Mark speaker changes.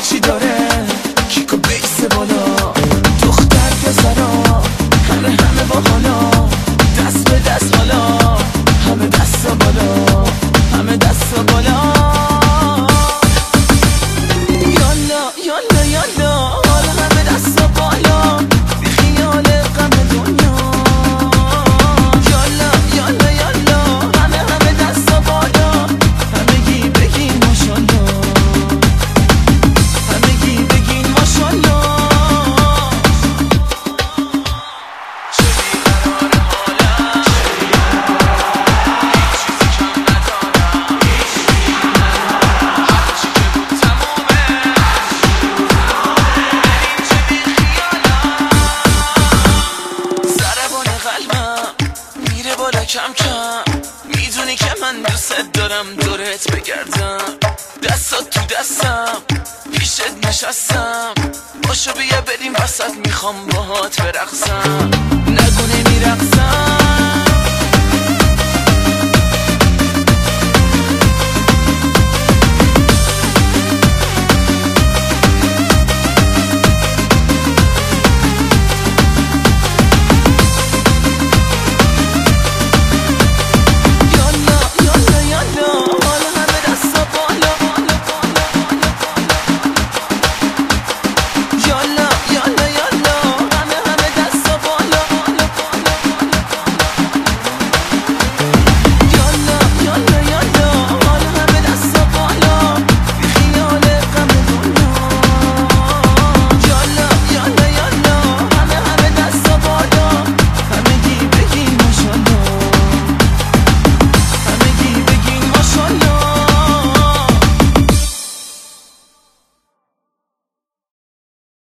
Speaker 1: 시절에 کم کم. می‌دونی که من دوست دارم دورت بگردم. دستات تو دستم. پیشت نشستم. باشو بیا بریم وسط می‌خوام باهات برقصم.